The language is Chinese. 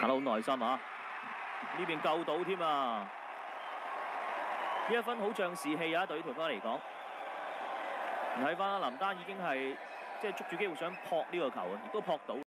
行得好耐心啊。呢边救到添啊。呢一分好仗士气啊对于台翻嚟讲唔睇翻啊林丹已经系即系捉住机会想扑呢个球啊亦都扑到。